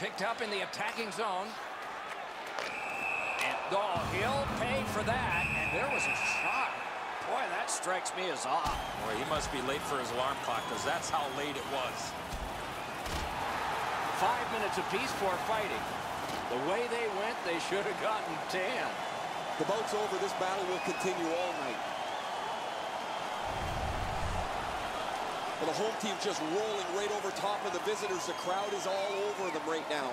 picked up in the attacking zone. And oh, he'll pay for that. And there was a shot. Boy, that strikes me as odd. Boy, he must be late for his alarm clock because that's how late it was. Five minutes apiece for fighting. The way they went, they should have gotten 10. The boat's over. This battle will continue all night. Well, the home team just rolling right over top of the visitors. The crowd is all over them right now.